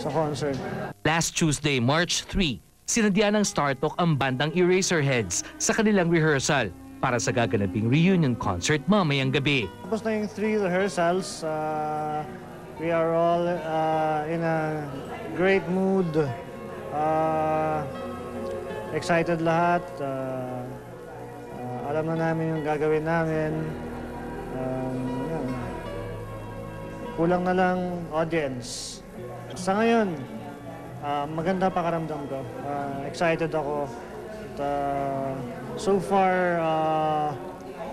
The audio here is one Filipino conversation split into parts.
sa concert. Last Tuesday, March 3, sinadya ng Star Talk ang bandang Eraserheads sa kanilang rehearsal para sa gaganaping reunion concert mamayang gabi. Tapos na yung three rehearsals, uh, we are all uh, in a great mood. Uh, excited lahat. Uh, uh, alam na namin yung gagawin namin. Um. Kulang na lang audience. Sa ngayon, uh, maganda pakaramdam ko. Uh, excited ako. At, uh, so far, uh,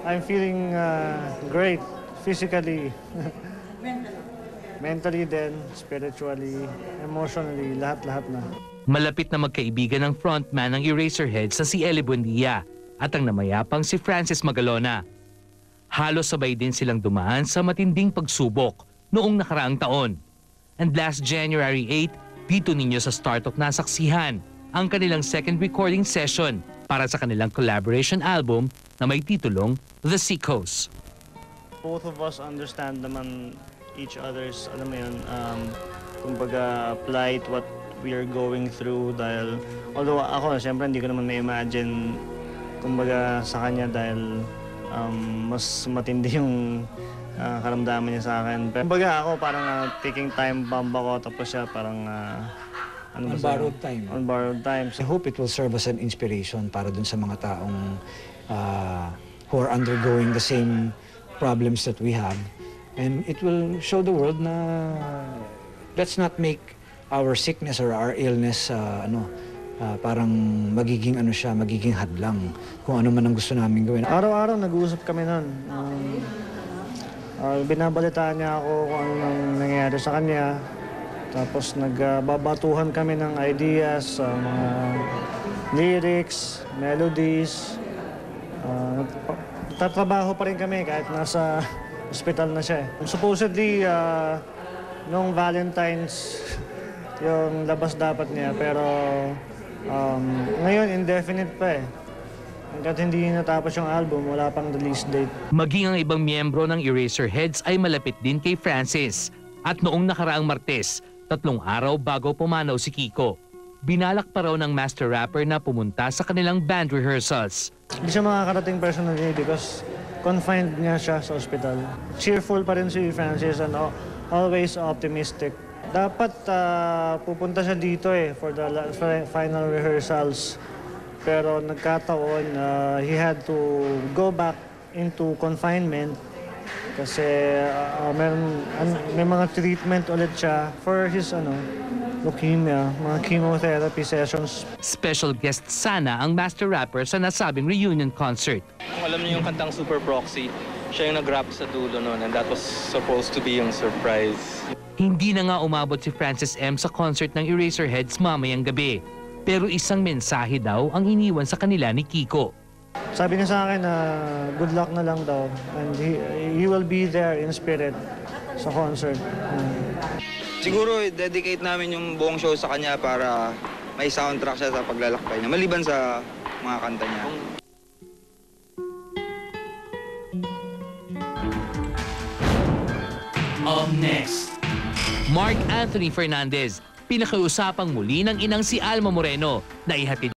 I'm feeling uh, great physically. Mentally din, spiritually, emotionally, lahat-lahat na. Malapit na magkaibigan ng frontman ng Eraserheads na si Eli Buendia at ang namayapang si Francis Magalona. Halos sabay din silang dumaan sa matinding pagsubok noong nakaraang taon. And last January 8, dito ninyo sa Startup nasaksihan ang kanilang second recording session para sa kanilang collaboration album na may titulong The Seacoast. Both of us understand naman each other's, alam mo yun, um, kumbaga, plight, what we are going through dahil, although ako, siyempre hindi ko naman may imagine, kumbaga, sa kanya dahil um, mas matindi yung uh, karamdaman niya sa akin. Pero, kumbaga ako, parang uh, taking time bomb ako, tapos siya parang, uh, ano ba On borrowed time. On borrowed time. I hope it will serve as an inspiration para dun sa mga taong uh, who are undergoing the same problems that we have. And it will show the world na let's not make our sickness or our illness uh, ano uh, parang magiging ano siya, magiging hadlang kung ano man ang gusto namin gawin. Araw-araw nag-uusap kami nun. Um, uh, binabalitaan niya ako kung ano nang nangyayari sa kanya. Tapos nagbabatuhan kami ng ideas, uh, mga lyrics, melodies. Uh, nagpa- tatrabaho pa rin kami kahit nasa hospital na siya. eh. Supposedly, uh, nung Valentine's, yung labas dapat niya. Pero um, ngayon, indefinite pa eh. Hanggat hindi natapos yung album, wala pang release date. Maging ang ibang miyembro ng Eraserheads ay malapit din kay Francis. At noong nakaraang Martes, tatlong araw bago pumanaw si Kiko, binalak pa raw ng master rapper na pumunta sa kanilang band rehearsals. Hindi siya makakarating personally because confined niya siya sa ospital. Cheerful pa rin si Francis and al- always optimistic. Dapat ah, pupunta siya dito eh for the final rehearsals. Pero nagkataon, ah, he had to go back into confinement kasi ah, meron, an- may mga treatment ulit siya for his ano, leukemia, mga chemotherapy sessions Special guest sana ang master rapper sa nasabing reunion concert. Kung alam niyo yung kantang Super Proxy, siya yung nag-rap sa dulo noon and that was supposed to be yung surprise. Hindi na nga umabot si Francis M sa concert ng Eraserheads mamayang gabi. Pero isang mensahe daw ang iniwan sa kanila ni Kiko. Sabi niya sa akin na good luck na lang daw and he, he will be there in spirit sa concert. Mm. Siguro dedicate namin yung buong show sa kanya para may soundtrack siya sa paglalakbay niya. Maliban sa mga kanta niya. Up next, Mark Anthony Fernandez, pinakiusapang muli ng inang si Alma Moreno na ihatid